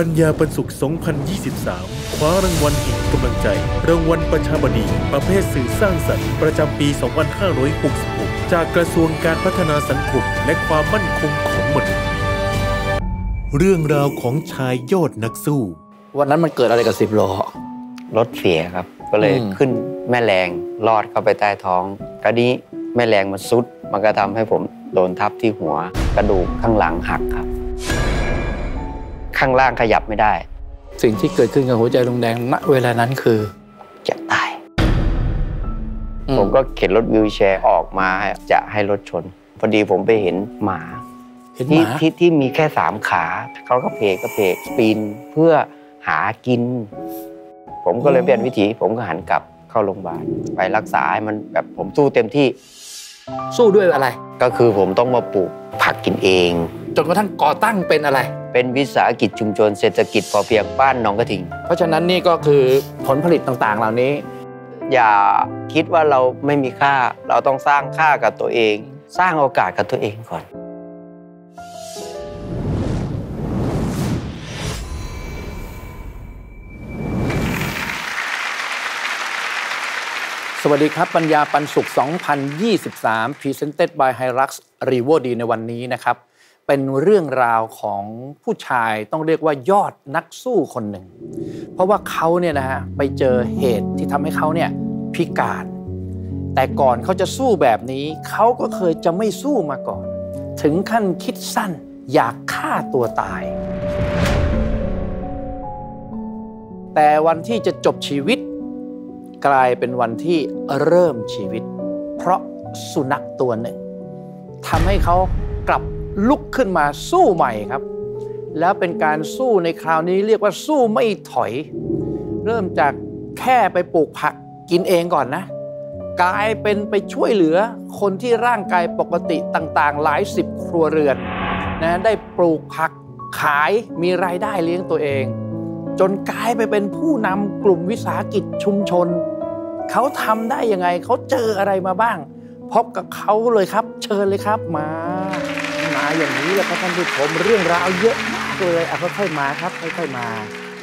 ปัญญาบรรสุข 2023 คว้ารางวัลแห่งกำลังใจ รางวัลประชาบดี ประเภทสื่อสร้างสรรค์ ประจำปี 2566 จากกระทรวงการพัฒนาสังคมและความมั่นคงของมนุษย์ เรื่องราวของชายยอดนักสู้ วันนั้นมันเกิดอะไรกับสิบล้อ รถเสียครับ ก็เลยอืม ขึ้นแม่แรงลอดเข้าไปใต้ท้องกระนี้แม่แรงมันซุด มันก็ทำให้ผมโดนทับที่หัว กระดูกข้างหลังหักครับ ข้างล่างขยับไม่ได้ สิ่งที่เกิดขึ้นกับหัวใจลุงแดงณเวลานั้นคือจะตายอืผมก็เข็นรถวิวแชร์ออกมาจะให้รถชน พอดีผมไปเห็นหมาเห็นหที่มาที่ที่มีแค่สามขาเขาก็เพกก็เพกปีนเพื่อหากิน ผมก็เลยเปลี่ยนวิถีผมก็หันกลับเข้าโรงพยาบาลไปรักษาให้มันแบบผมสู้เต็มที่ สู้ด้วยอะไร ก็คือผมต้องมาปลูกผักกินเอง จนกระทั่งก่อตั้งเป็นอะไร เป็นวิสาหกิจชุมชนเศรษฐกิจพอเพียงบ้านหนองกระทิง เพราะฉะนั้นนี่ก็คือผลผลิตต่างๆ เหล่านี้ อย่าคิดว่าเราไม่มีค่า เราต้องสร้างค่ากับตัวเอง สร้างโอกาสกับตัวเองก่อน สวัสดีครับ ปัญญาปันสุข 2023 Presented by Hilux r e v o d ในวันนี้นะครับ เป็นเรื่องราวของผู้ชายต้องเรียกว่ายอดนักสู้คนหนึ่ง เพราะว่าเขาเนี่ยนะฮะไปเจอเหตุที่ทำให้เขาเนี่ยพิการ แต่ก่อนเขาจะสู้แบบนี้ เขาก็เคยจะไม่สู้มาก่อน ถึงขั้นคิดสั้นอยากฆ่าตัวตาย แต่วันที่จะจบชีวิต กลายเป็นวันที่เริ่มชีวิต เพราะสุนัขตัวหนึ่งทำให้เขากลับลุกขึ้นมาสู้ใหม่ครับ แล้วเป็นการสู้ในคราวนี้เรียกว่าสู้ไม่ถอย เริ่มจากแค่ไปปลูกผักกินเองก่อนนะ กลายเป็นไปช่วยเหลือคนที่ร่างกายปกติต่างๆ หลายสิบครัวเรือนนะได้ปลูกผักขายมีรายได้เลี้ยงตัวเอง จนกลายไปเป็นผู้นำกลุ่มวิสาหกิจชุมชน เขาทำได้ยังไงเขาเจออะไรมาบ้าง พบกับเขาเลยครับ เชิญเลยครับมา มาอย่างนี้แหละครับท่านผู้ชมเรื่องราวเยอะมากเลยอะค่อยๆมาครับค่อยๆมา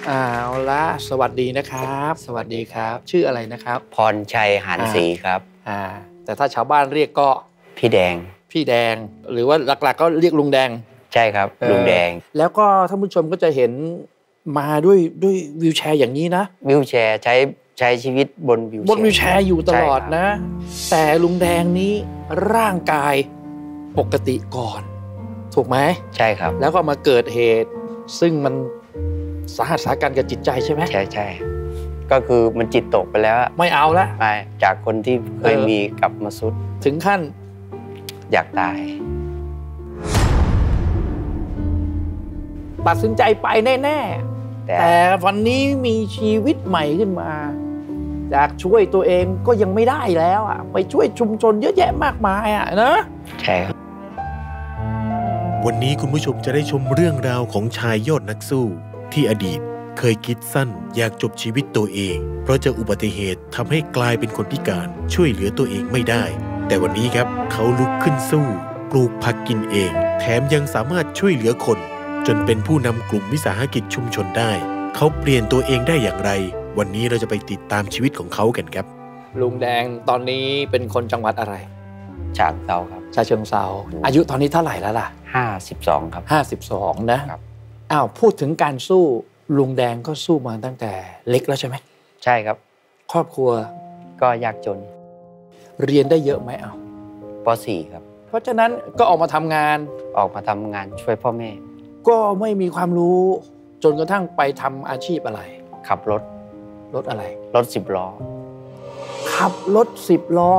เอาละสวัสดีนะครับ สวัสดีครับ ชื่ออะไรนะครับ พรชัยหันศรีครับอ่าแต่ถ้าชาวบ้านเรียกก็พี่แดง พี่แดง หรือว่าหลักๆก็เรียกลุงแดงใช่ครับลุงแดง แล้วก็ท่านผู้ชมก็จะเห็นมาด้วยด้วยวิวแชร์อย่างนี้นะวิวแชร์ใช้ ใช้ชีวิตบนวิวแชร์บนวิวแชร์อยู่ตลอดใช่ครับนะ แต่ลุงแดงนี้ร่างกายปกติก่อน ถูกไหมใช่ครับ แล้วก็มาเกิดเหตุ ซึ่งมันสาหัสสากันกับจิตใจใช่ไหมใช่ใช่ก็คือมันจิตตกไปแล้วอะไม่เอาละไปจากคนที่เคยเออมีกลับมาสุด ถึงขั้น อยากตาย ตัดสินใจไปแน่แต่ๆแต่วันนี้มีชีวิตใหม่ขึ้นมา จากช่วยตัวเองก็ยังไม่ได้แล้วอะไปช่วยชุมชนเยอะแยะมากมายอะนะใช่ครับวันนี้คุณผู้ชมจะได้ชมเรื่องราวของชายยอดนักสู้ ที่อดีตเคยคิดสั้นอยากจบชีวิตตัวเอง เพราะเจออุบัติเหตุทำให้กลายเป็นคนพิการช่วยเหลือตัวเองไม่ได้ แต่วันนี้ครับเขาลุกขึ้นสู้ปลูกผักกินเอง แถมยังสามารถช่วยเหลือคน จนเป็นผู้นำกลุ่มวิสาหกิจชุมชนได้ เขาเปลี่ยนตัวเองได้อย่างไร วันนี้เราจะไปติดตามชีวิตของเขากันครับ ลุงแดงตอนนี้เป็นคนจังหวัดอะไร ฉากเตาครับ ชาเชิงเซาอายุตอนนี้เท่าไหร่แล้วล่ะ 52 ครับ 52 นะครับอ้าวพูดถึงการสู้ลุงแดงก็สู้มาตั้งแต่เล็กแล้วใช่ไหมใช่ครับ ครอบครัวก็ยากจน เรียนได้เยอะไหมเอาป .4 ครับ เพราะฉะนั้นก็ออกมาทำงานออกมาทำงานช่วยพ่อแม่ ก็ไม่มีความรู้จนกระทั่งไปทำอาชีพอะไร ขับรถ รถอะไร รถสิบล้อ ขับรถสิบล้อ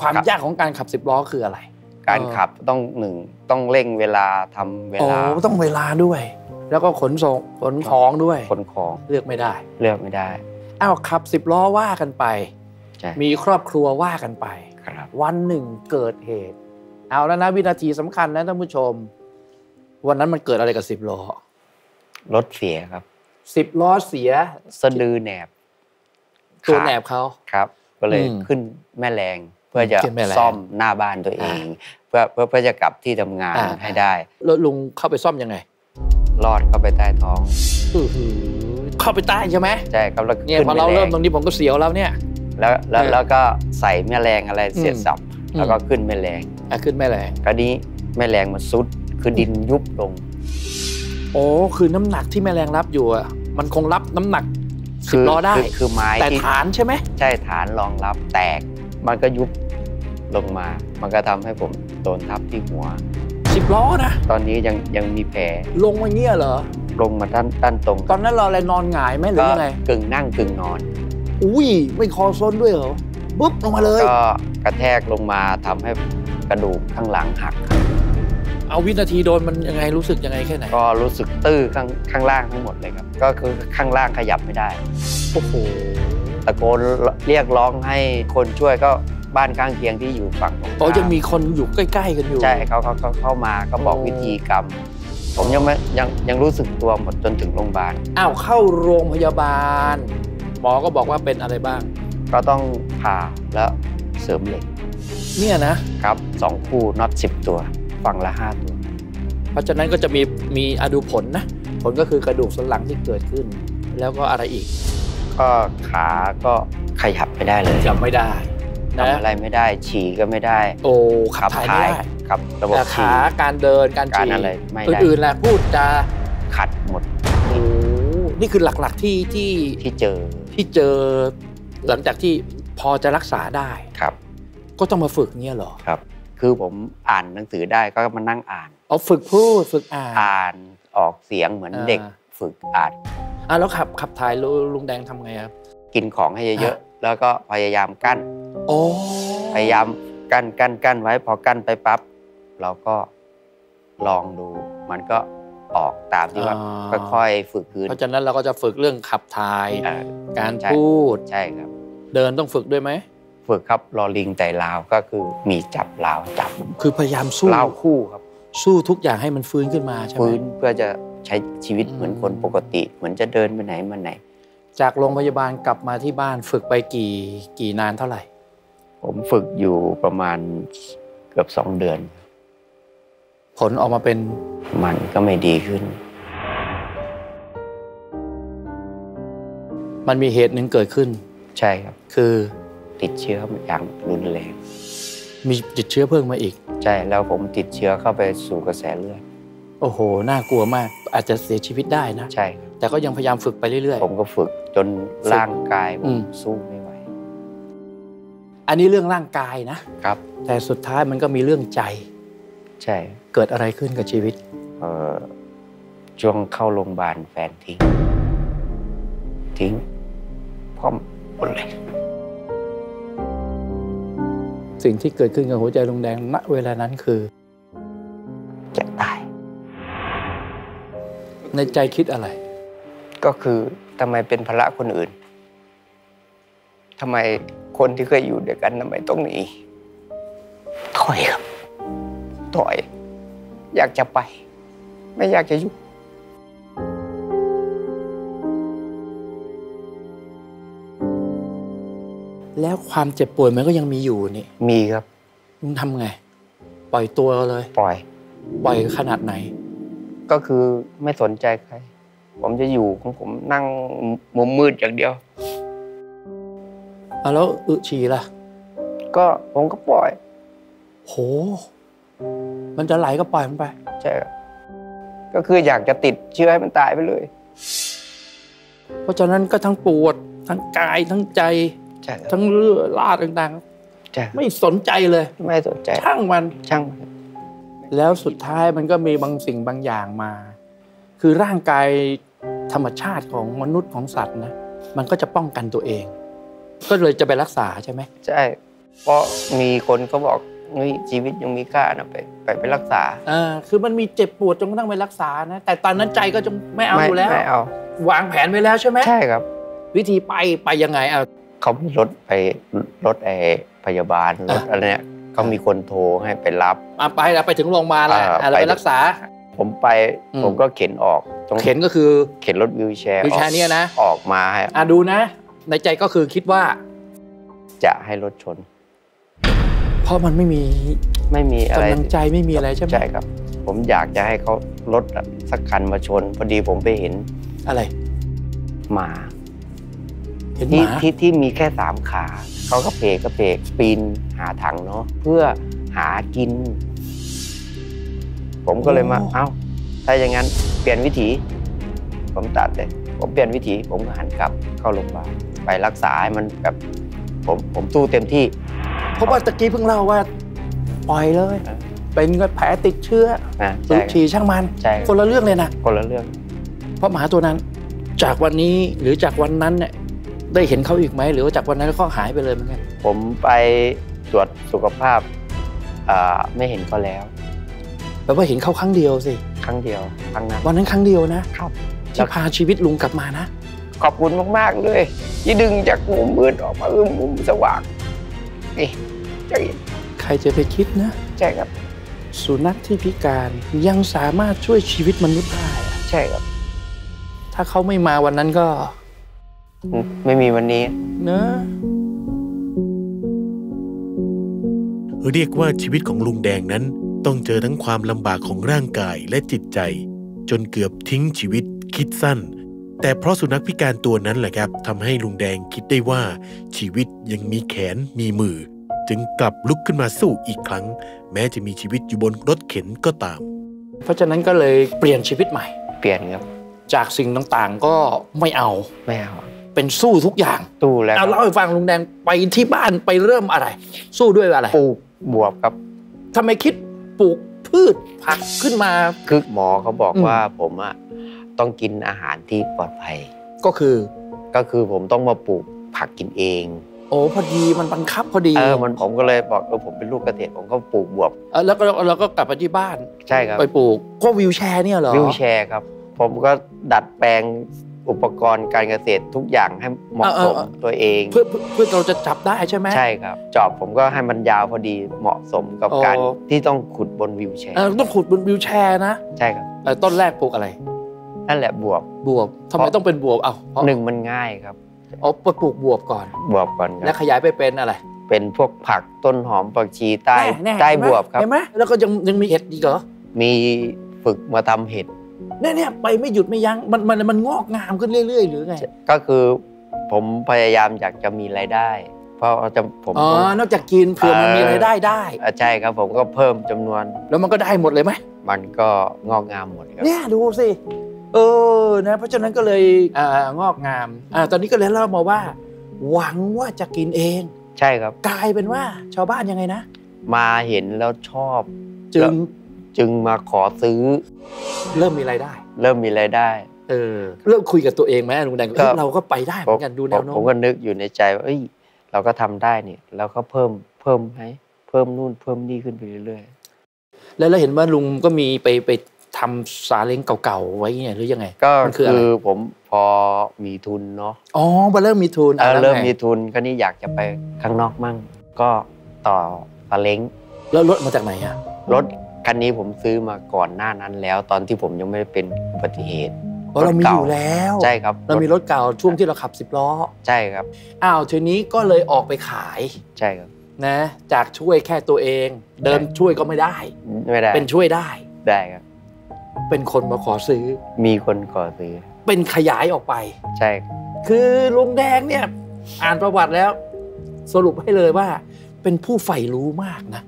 ความครับยากของการขับสิบล้อคืออะไร การเออขับต้องหนึ่งต้องเร่งเวลาทำเวโอ้ลาต้องเวลาด้วย แล้วก็ขนส่งขนของด้วยขนของเลือกไม่ได้ เลือกไม่ได้อ้าวขับสิบล้อว่ากันไปใช่มีครอบครัวว่ากันไปครับวันหนึ่งเกิดเหตุ เอาแล้วนะวินาทีสำคัญนะท่านผู้ชม วันนั้นมันเกิดอะไรกับสิบล้อรถเสียครับสิบล้อเสีย สะดือแหนบ ตัวขาดแหนบเขาครับก็เลยอืมขึ้นแม่แรงเพื่อจะขึ้นแม่แรงซ่อมหน้าบ้านตัวเอง เพื่อเพื่อเพื่อจะกลับที่ทำงานอ่าให้ได้แล้วลุงเข้าไปซ่อมยังไงลอดเข้าไปใต้ท้องอื้อหือเข้าไปใต้ใช่ไหมใช่ครับแล้วเนี่ยขึ้นพอเราแลเริ่มงตรงนี้ผมก็เสียวแล้วเนี่ย แล้วแล้วเออแล้วก็ใส่แม่แรงอะไรเสียดอืมสับอืมแล้วก็ขึ้นแม่แรงอะขึ้นแม่แรงก็นี้แม่แรงมันซุดคือดินยุบลงโอ้คือน้ำหนักที่แม่แรงรับอยู่อะมันคงรับน้ำหนัก สิคืบล้อได้คือคือไม้แต่ที่ฐานใช่ไหมใช่ฐานรองรับแตก มันก็ยุบลงมา มันก็ทำให้ผมโดนทับที่หัวสิบล้อนะตอนนี้ยังยังมีแผลลงมาเงี้ยเหรอลงมาด้านด้านตรง ตอนนั้นเราอะไรนอนหงายไหมหรือก็ยังไงกึ่งนั่งกึ่งนอน อุ้ยไม่คอซ้นด้วยเหรอปุ๊บลงมาเลยก็กระแทกลงมาทำให้กระดูกข้างหลังหักครับ เอาวินาทีโดนมันยังไงรู้สึกยังไงแค่ไหน ก็รู้สึกตื้อข้างข้างล่างทั้งหมดเลยครับ ก็คือข้างล่างขยับไม่ได้ โอ้โห ตะโกนเรียกร้องให้คนช่วยก็บ้านข้างเคียงที่อยู่ฝั่งตรงข้ามอ๋อยังมีคนอยู่ใกล้ ๆ กันอยู่ ใช่เขาเขาเขาเข้ามาก็บอกโอ้วิธีกรรม ผมยังไม่ยังยังรู้สึกตัวหมดจนถึงโรงพยาบาล อ้าวเข้าโรงพยาบาล หมอก็บอกว่าเป็นอะไรบ้าง ก็ต้องผ่าแล้วเสริมเหล็ก เนี่ยนะครับสองคู่น็อตสิบตัว ฝั่งละห้าตัวเพราะฉะนั้นก็จะมีมีอะดูผลนะ ผลก็คือกระดูกสันหลังที่เกิดขึ้น แล้วก็อะไรอีก ก็ขาก็ขยับไม่ได้เลยจำไม่ได้นะทำอะไรไม่ได้ฉี่ก็ไม่ได้ โอ้ขับถ่ายไม่ได้ครับระบบแต่ฉี่ขาการเดินการการฉี่อะไรไม่ได้อื่นๆแหละพูดจาขัดหมดโอ้นี่คือหลักๆที่ที่ที่เจอที่เจอ หลังจากที่พอจะรักษาได้ครับ ก็ต้องมาฝึกเนี่ยเหรอครับ คือผมอ่านหนังสือได้ก็มานั่งอ่านเอาฝึกพูดฝึกอ่านอ่านออกเสียงเหมือนอ่าเด็กฝึกอ่านอะแล้วขับขับถ่ายลุลุงแดงทำไงครับ กินของให้เยอะๆ แล้วก็พยายามกั้น โอ้พยายามกั้นกั้นกั้นไว้พอกั้นไปปั๊บเราก็ลองดู มันก็ออกตามที่ว่าค่อยๆฝึกคืนเพราะฉะนั้นเราก็จะฝึกเรื่องขับถ่ายเอ่อการใช่พูดใช่ครับ เดินต้องฝึกด้วยไหม ฝึกครับรอลิงแต่ลาวก็คือมีจับลาวจับ คือพยายามสู้ลาวคู่ครับ สู้ทุกอย่างให้มันฟื้นขึ้นมาใช่ไหมฟื้นเพื่อจะใช้ชีวิตอืมเหมือนคนปกติ เหมือนจะเดินไปไหนมาไหน จากโรงพยาบาลกลับมาที่บ้านฝึกไปกี่กี่นานเท่าไหร่ ผมฝึกอยู่ประมาณเกือบสองเดือน ผลออกมาเป็นมันก็ไม่ดีขึ้นมันมีเหตุหนึ่งเกิดขึ้น ใช่ครับ คือ ติดเชื้ออย่างรุนแรง มีติดเชื้อเพิ่มมาอีก ใช่แล้วผมติดเชื้อเข้าไปสู่กระแสเลือดโอ้โห น่ากลัวมาก อาจจะเสียชีวิตได้นะ ใช่ครับแต่ก็ยังพยายามฝึกไปเรื่อยผมก็ฝึกจนร่างกายผอืมมสู้ไม่ไหวๆอันนี้เรื่องร่างกายนะ ครับ แต่สุดท้ายมันก็มีเรื่องใจ ใช่ เกิดอะไรขึ้นกับชีวิต เอ่อช่วงเข้าโรงพยาบาลแฟนทิ้ง ทิ้งพร้อมหมดเลย สิ่งที่เกิดขึ้นกับหัวใจลุงแดงณเวลานั้นคือจะตาย ในใจคิดอะไร ก็คือทำไมเป็นภาระคนอื่นทำไมคนที่เคยอยู่ด้วยกันทำไมต้องหนีถอยครับถอย อยากจะไป ไม่อยากจะอยู่ แล้วความเจ็บป่วยมันก็ยังมีอยู่นี่ มีครับลุงทำไง ปล่อยตัวเลย ปล่อย ปล่อยขนาดไหน ก็คือไม่สนใจใคร ผมจะอยู่ของผมนั่งมุมมืดอย่างเดียวอะแล้วอึฉี่ล่ะ ก็ผมก็ปล่อย โห มันจะไหลก็ปล่อยมันไป ใช่ครับ ก็คืออยากจะติดเชื้อให้มันตายไปเลย เพราะฉะนั้นก็ทั้งปวดทั้งกายทั้งใจ ใช่ครับทั้งเลือดลาดต่างใช่คๆรับไม่สนใจเลย ไม่สนใจช่างมันช่างมันครับแล้วสุดท้ายมันก็มีบางสิ่งบางอย่างมา คือร่างกายธรรมชาติของมนุษย์ของสัตว์นะมันก็จะป้องกันตัวเอง ก็เลยจะไปรักษาใช่ไหมใช่เพราะมีคนเขาบอกนี่ชีวิตยังมีค่านะไปไปไปรักษาอ่าคือมันมีเจ็บปวดจนกระทั่งไปรักษานะ แต่ตอนนั้นใจก็จะไม่เอาอยู่แล้วไม่เอา วางแผนไว้แล้วใช่ไหมใช่ครับ วิธีไปไปยังไงเอา เขามีรถไปรถไอพยาบาลรถอะอะไรเนี่ยเขามีคนโทรให้ไปรับอะไปแล้วไปถึงโรงพยาบาลแล้วอ่าอะเราไปไปรักษา ผมไปอืมผมก็เข็นออกตรงเข็นก็คือเข็นรถวิวแชร์วิวแชร์เนี่ยนะออกมาให้อะดูนะ ในใจก็คือคิดว่า จะให้รถชน เพราะมันไม่มีไม่มีอะไรกำลังใจไม่มีอะไรใช่ไหมใช่ครับ ผมอยากจะให้เขารถสักคันมาชน พอดีผมไปเห็นอะไรหมา เห็นหที่มาที่ที่มีแค่สามขา เขาก็เพกก็เพกปีนหาถังเนาะเพื่อหากิน ผมก็เลยมา เอ้า ถ้าอย่างนั้น เปลี่ยนวิถี ผมตัดเลย ผมเปลี่ยนวิถี ผมก็หันกลับเข้าโรงพยาบาลไปรักษาให้มันแบบผมผมสู้เต็มที่ เพราะว่าตะกี้เพิ่งเล่าว่า ปล่อยเลยอะเป็นก็แผลติดเชื้อนะสูใช่บฉี่ช่างมัน ใช่คนละเรื่องเลยนะ คนละเรื่อง เพราะหมาตัวนั้น จากวันนี้หรือจากวันนั้นเนี่ย ได้เห็นเขาอีกไหมหรือว่าจากวันนั้นเขาหายไปเลยเหมือนกันผมไปตรวจสุขภาพอ่าไม่เห็นก็แล้วแปลว่าเห็นเขาครั้งเดียวสิครั้งเดียวครั้งนั้นวันนั้นครั้งเดียวนะครับที่พาชีวิตลุงกลับมานะ ขอบคุณมากๆเลยที่ดึงจากมุมมืดออกมาเออมุมสว่างนี่ใช่ใครจะไปคิดนะใช่ครับ สุนัขที่พิการยังสามารถช่วยชีวิตมนุษย์ได้อะใช่ครับ ถ้าเขาไม่มาวันนั้นก็ ไม่มีวันนี้เนอะเรียกว่าชีวิตของลุงแดงนั้น ต้องเจอทั้งความลำบากของร่างกายและจิตใจ จนเกือบทิ้งชีวิตคิดสั้น แต่เพราะสุนัขพิการตัวนั้นแหละครับทำให้ลุงแดงคิดได้ว่า ชีวิตยังมีแขนมีมือ จึงกลับลุกขึ้นมาสู้อีกครั้ง แม้จะมีชีวิตอยู่บนรถเข็นก็ตาม เพราะฉะนั้นก็เลยเปลี่ยนชีวิตใหม่ เปลี่ยนครับ จากสิ่งต่างๆก็ไม่เอาไม่เอา เป็นสู้ทุกอย่างตู้แล้วเอาเล่าให้ฟังลุงแดงไปที่บ้านไปเริ่มอะไร สู้ด้วยอะไรปลูกบวบครับทำไมคิดปลูกพืชผักขึ้นมาคือหมอเขาบอกอืมว่าผมอะต้องกินอาหารที่ปลอดภัย ก็คือ ก็คือผมต้องมาปลูกผักกินเอง โอ้พอดีมันบังคับพอดีเออมันผมก็เลยบอกเออผมเป็นลูกเกษตรผมก็ปลูกบวบเออแล้วก็เราก็กลับไปที่บ้านใช่ครับไปปลูกก็วิวแชร์เนี่ยเหรอวิวแชร์ครับ ผมก็ดัดแปลง อุปกรณ์การเกษตรทุกอย่างให้เหมาะสมตัวเองเพื่อเพื่อเพื่อเราจะจับได้ใช่ไหมใช่ครับ จอบผมก็ให้มันยาวพอดีเหมาะสมกับอ๋อการที่ต้องขุดบนวิวแชร์เออต้องขุดบนวิวแชร์นะ ใช่ครับเออต้นแรกปลูกอะไร นั่นแหละบวบบวบทำไมต้องเป็นบวบเอ้าเพราะหนึ่งมันง่ายครับอ๋อไปปลูกบวบก่อนบวบก่อนคแล้รัวบขยายไปเป็นอะไรเป็นพวกผักต้นหอมผักชีใต้แน่ๆใต้เห็นไหมบวบครับเห็นไหมแล้วก็ยังยังมีเห็ดอีกเหรอมีฝึกมาทำเห็ด เนี่ยเนี่ยไปไม่หยุดไม่ยั้งมันมันมันงอกงามขึ้นเรื่อย ๆ หรือไงก็คือผมพยายามอยากจะมีรายได้ เพราะว่าจะผมอ๋อต้องนอกจากกินเผื่อมันเออมีรายได้ได้อะใช่ครับผมก็เพิ่มจำนวน แล้วมันก็ได้หมดเลยไหมมันก็งอกงามหมดครับเนี่ยดูสิเออนะ เพราะฉะนั้นก็เลยอ่างอกงามอ่าตอนนี้ก็เลยเล่ามาว่า หวังว่าจะกินเอง ใช่ครับกลายเป็นว่าชาวบ้านยังไงนะ มาเห็นแล้วชอบ จึง จึงมาขอซื้อ เริ่มมีรายได้ เริ่มมีรายได้เออเริ่มคุยกับตัวเองไหมลุงแดงก็เอ้ยเราก็ไปได้เหผมืมอนกันดูแนวโน้ผมมก็นึกอยู่ในใจว่าเอ้ย เราก็ทำได้เนี่ยเราก็เพิ่มเพิ่มให้เพิ่มนู่นเพิ่มนี่ขึ้นไปเรื่อยแล้วเราเห็นว่าลุงก็มีไปไปทำซาเล้งเก่าๆไว้เนี่ยหรือยังไงๆก็มันคือคืออะไรผมพอมีทุนเนาะอ๋อมาเริ่มมีทุนเออแล้วเริ่มไงมีทุนก็นี่อยากจะไปข้างนอกมั่ง ก็ต่อตะเล้งแล้วรถมาจากไหนอะรถ คันนี้ผมซื้อมาก่อนหน้านั้นแล้ว ตอนที่ผมยังไม่ได้เป็นอุบัติเหตุเพราะเรามีถอก่ยู่แล้วใช่ครับ เรามีรถเก่าช่วงที่เราขับสิบล้อใช่ครับอ้าวทีนี้ก็เลยออกไปขายใช่ครับนะจากช่วยแค่ตัวเอง เดินช่วยก็ไม่ได้ไม่ได้ เป็นช่วยได้ได้ครับ เป็นคนมาขอซื้อ มีคนขอซื้อ เป็นขยายออกไป ใช่ครับคือลุงแดงเนี่ย อ่านประวัติแล้ว สรุปให้เลยว่า เป็นผู้ใฝ่รู้มากนะ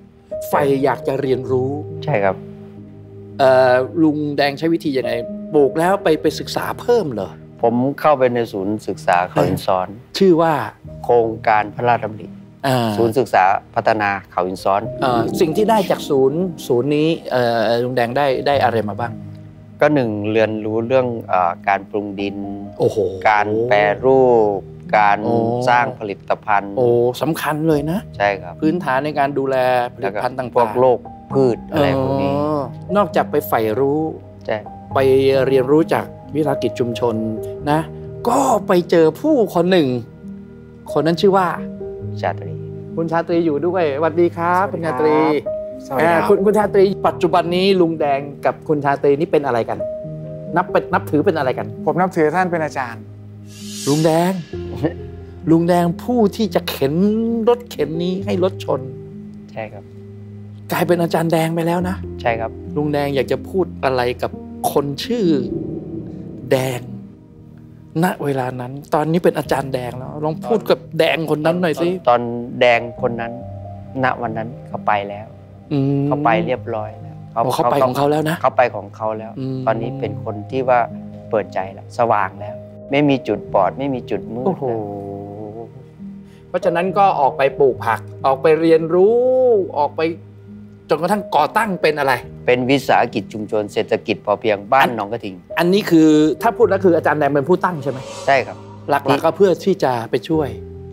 ใฝ่อยากจะเรียนรู้ ใช่ครับเอ่อลุงแดงใช้วิธียังไงปลูกแล้วไปไปศึกษาเพิ่มเหรอ ผมเข้าไปในศูนย์ศึกษาเขาอินซ้อน ชื่อว่าโครงการพระราชดำริอ่าศูนย์ศึกษาพัฒนาเขาอินซ้อนเอ่อสิ่งที่ได้จากศูนย์ศูนย์นี้เอ่อลุงแดงได้ได้อะไรมาบ้าง ก็หนึ่งเรียนรู้เรื่องเออการปรุงดินโอ้โหการแปรรูป การโอ้สร้างผลิตภัณฑ์ โอ้สำคัญเลยนะ ใช่ครับ พื้นฐานในการดูแลผลิแล้วตก็ภัณฑ์ต่างๆพวกโรคพืชอะไรพวกนี้เออนอกจากไปใฝ่รู้ใช่ไปเรียนรู้จากวิสาหกิจชุมชนนะ ก็ไปเจอผู้คนหนึ่ง คนนั้นชื่อว่า ชาตรี คุณชาตรีอยู่ด้วยสวัสดีครับคุณชาตรีสวัสดีอ่าครับคุณคุณชาตรีปัจจุบันนี้ลุงแดงกับคุณชาตรีนี่เป็นอะไรกัน นับเป็นนับถือเป็นอะไรกัน ผมนับถือท่านเป็นอาจารย์ ลุงแดง ลุงแดงผู้ที่จะเข็นรถเข็นนี้ให้รถชน ใช่ครับ กลายเป็นอาจารย์แดงไปแล้วนะ ใช่ครับลลุงแดงอยากจะพูดอะไรกับคนชื่อแดง ณเวลานั้น ตอนนี้เป็นอาจารย์แดงแล้วลองพูดกับแดงคนนั้นหน่อยสิตอนแดงคนนั้น ณวันนั้นเขาไปแล้วอืมเขาไปเรียบร้อยแล้วโอ้เขาไปของเขาแล้วนะเขาไปของเขาแล้วอืมตอนนี้เป็นคนที่ว่าเปิดใจแล้วสว่างแล้ว ไม่มีจุดบอดไม่มีจุดมืดโอ้โหแล้ว เพราะฉะนั้นก็ออกไปปลูกผัก ออกไปเรียนรู้ออกไปจนกระทั่งก่อตั้งเป็นอะไร เป็นวิสาหกิจชุมชนเศรษฐกิจพอเพียงบ้าอันนหนองกระทิง อันนี้คือถ้าพูดแล้วคืออาจารย์แดงเป็นผู้ตั้งใช่ไหมใช่ครับ หลักๆก็เพื่อที่จะไปช่วย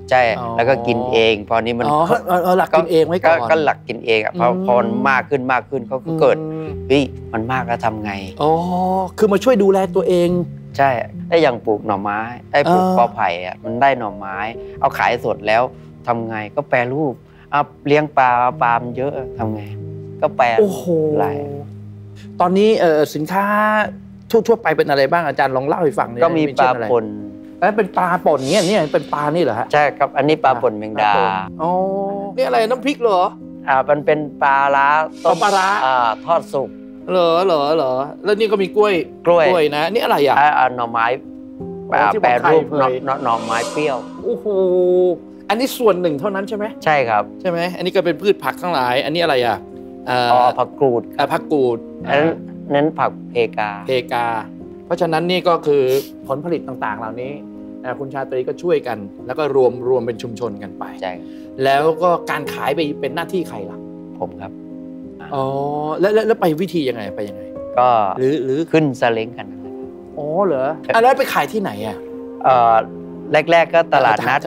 ใช่อ๋อแล้วก็กินเอง พอนี้มันอ๋อเออเออหลักกินเองไว้ก่อนก็หลักกินเองอะพออืมพอมันมากขึ้นมากขึ้นเขาก็เกิดอืมเฮ้ยมันมากแล้วทำไงอ๋อคือมาช่วยดูแลตัวเอง ใช่ไอ้อย่างปลูกหน่อไม้ไอ้ปลูกเออกอไผ่อะมันได้หน่อไม้ เอาขายสดแล้วทำไงก็แปรรูปเอาเลี้ยงปลาปลามันเยอะทำไง ก็แปรโอ้โหหลายตอนนี้เออสินค้าทั่วๆไปเป็นอะไรบ้างอาจารย์ลองเล่าให้ฟังหน่อยก็มีปลาเช่นอะไรป่นเอ้ยเป็นปลาป่นเงี้ยเนี่ยเป็นปลานี่เหรอฮะใช่ครับอันนี้ปลาป่นแมงดาปลป่นอ๋อนี่อะไรน้ำพริกเหรออ่ามันเป็นปลาล้าต้มปลาร้าอ่าทอดสุก เหรอเหรอเหรอแล้วนี่ก็มีกล้วยกล้วยนะ นี่อะไรอะอ่าอ่าหน่อไม้อ๋ออ่าที่แปรรูปบอกหน่อไข่หน่อหน่อไม้เปรี้ยวโอ้โหอันนี้ส่วนหนึ่งเท่านั้นใช่ไหมใช่ครับใช่ไหมอันนี้ก็เป็นพืชผักทั้งหลาย อันนี้อะไรอะอ่าอ๋อผักกรูดอ่าผักกูดอันนั้นนั้นผักเพกาเพกา เพราะฉะนั้นนี่ก็คือผลผลิตต่างๆ เหล่านี้อ่าคุณชาตรีก็ช่วยกัน แล้วก็รวมรวมเป็นชุมชนกันไปใช่ครับแล้วก็การขายไปเป็นหน้าที่ใครล่ะผมครับ อ๋อแล้วแล้วแล้วไปวิธียังไงไปยังไง ก็หรือหรือขึ้นซาเล้งกันนะครับอ๋อเหรออะแล้วไปขายที่ไหนอะเอ่อแรก ๆ ก็ตลาดนัด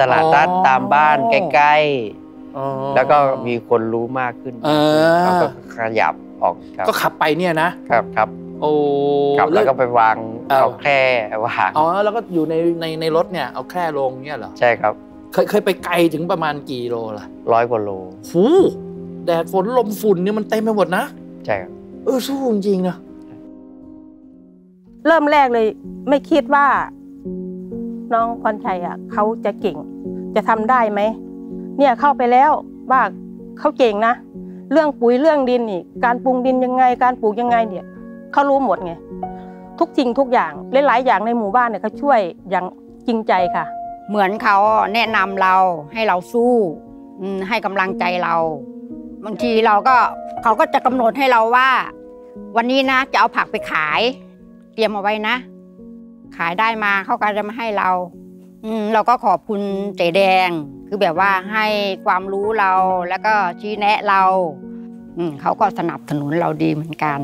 ตลาดนัดอ๋อตามบ้านใกล้อ๋อๆแล้วก็มีคนรู้มากขึ้นอ่าเขาก็ขยับออกครับก็ขับไปเนี่ยนะครับครับโอ้ขับแล้วก็ไปวางเอาเอาแคร่วางอ๋อแล้วก็อยู่ในในในรถเนี่ยเอาแค่ลงเนี่ยเหรอใช่ครับ เคยเคยไปไกลถึงประมาณกี่โลล่ะร้อยกว่าโลหู แดดฝนลมฝุ่นเนี่ยมันเต็มไปหมดนะ ใช่ครับ เออสู้จริงๆนะ เริ่มแรกเลย ไม่คิดว่า น้องพรชัยอะเขาจะเก่ง จะทำได้ไหม เนี่ยเข้าไปแล้วว่าเขาเก่งนะ เรื่องปุ๋ยเรื่องดินนี่ การปรุงดินยังไง การปลูกยังไงเนี่ยเขารู้หมดไง ทุกสิ่งทุกอย่างหลายๆอย่างในหมู่บ้านเนี่ยเขาช่วยอย่างจริงใจค่ะ เหมือนเขาแนะนำเราให้เราสู้อืมให้กำลังใจเรา บางทีเราก็เขาก็จะกำหนดให้เราว่า วันนี้นะจะเอาผักไปขาย เตรียมเอาไว้นะ ขายได้มาเขาก็จะมาให้เรา อืมเราก็ขอบคุณเจแดง คือแบบว่าให้ความรู้เราแล้วก็ชี้แนะเราอืมเขาก็สนับสนุนเราดีเหมือนกัน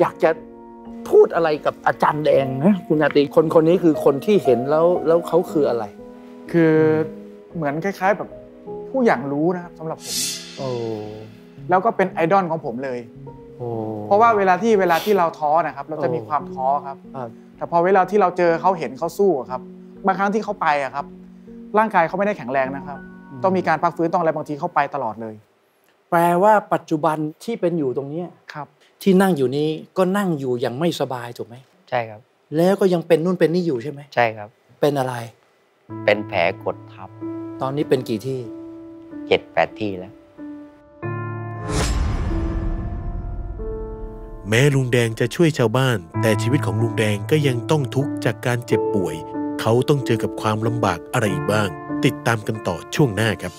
อยากจะพูดอะไรกับอาจารย์แดงนะคุณนาตรีคนคนนี้คือคนที่เห็นแล้วแล้วเขาคืออะไร คือเหมือนคล้าย ๆ แบบ ผู้อย่างรู้นะครับสำหรับผมโอ้แล้วก็เป็นไอดอลของผมเลยโอ้เพราะว่าเวลาที่เวลาที่เราท้อนะครับ เราจะโอ้มีความท้อครับอ่าแต่พอเวลาที่เราเจอเขาเห็นเขาสู้อะครับบางครั้งที่เขาไปอะครับ ร่างกายเขาไม่ได้แข็งแรงนะครับ ต้องมีการพักฟื้นต้องอะไรบางทีเขาไปตลอดเลย แปลว่าปัจจุบันที่เป็นอยู่ตรงเนี้ยครับ ที่นั่งอยู่นี้ก็นั่งอยู่อย่างไม่สบายถูกไหมใช่ครับ แล้วก็ยังเป็นนู่นเป็นนี่อยู่ใช่ไหมใช่ครับ เป็นอะไร เป็นแผลกดทับ ตอนนี้เป็นกี่ที่ เจ็ดแปดที่แล้ว แม้ลุงแดงจะช่วยชาวบ้าน แต่ชีวิตของลุงแดงก็ยังต้องทุกข์จากการเจ็บป่วย เขาต้องเจอกับความลำบากอะไรอีกบ้าง ติดตามกันต่อช่วงหน้าครับ